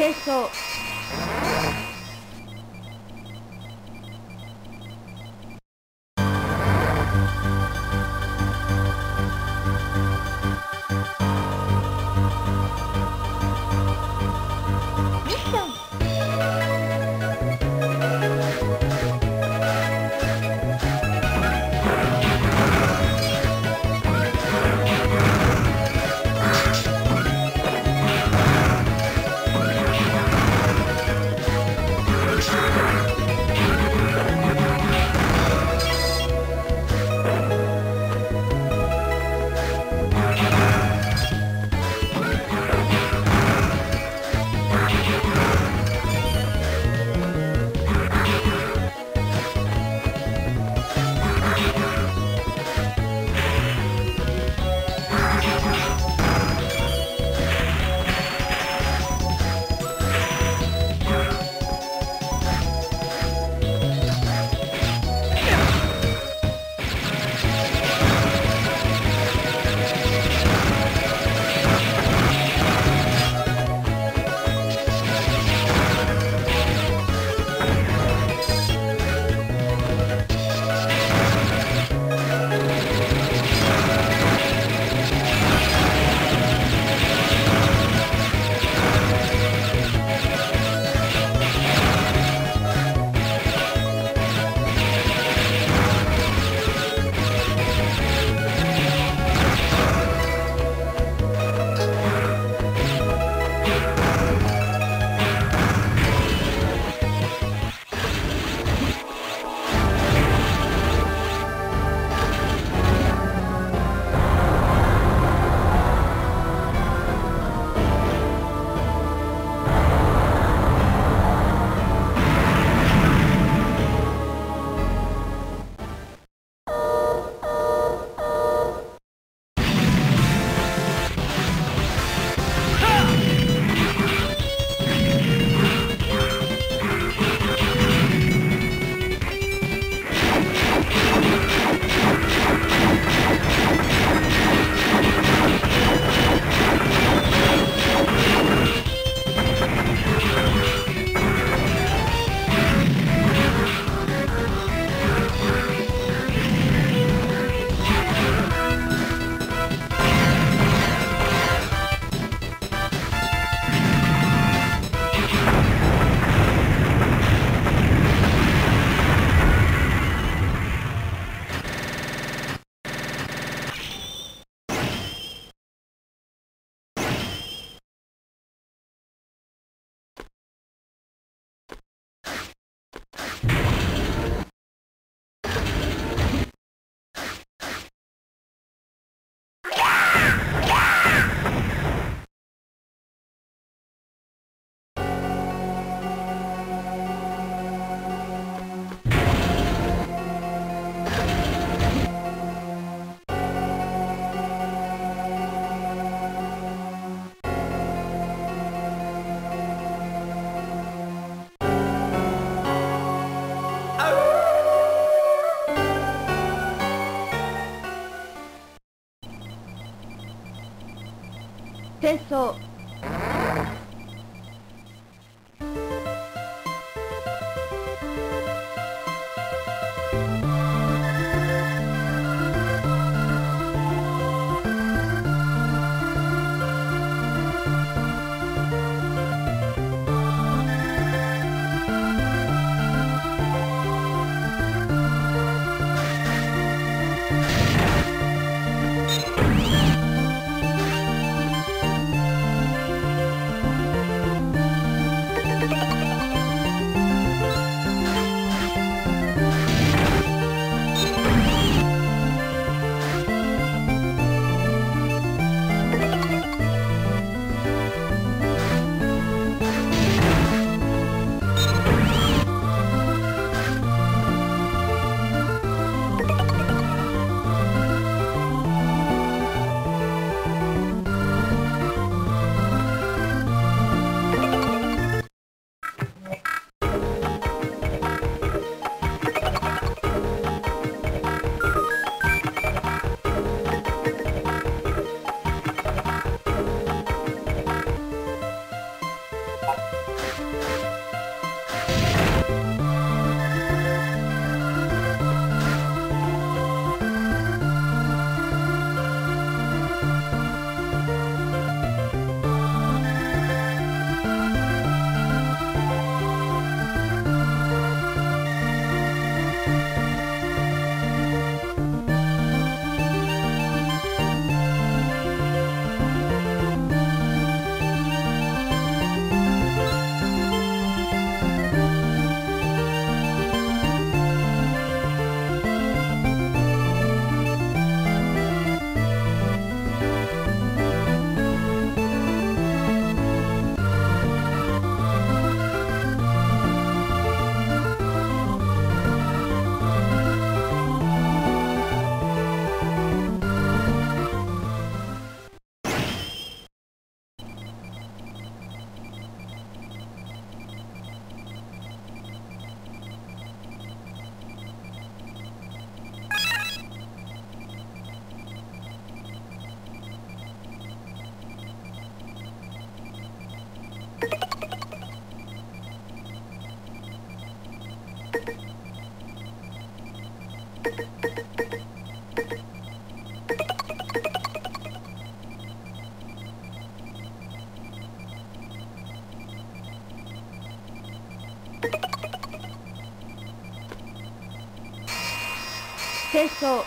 清掃そう。清掃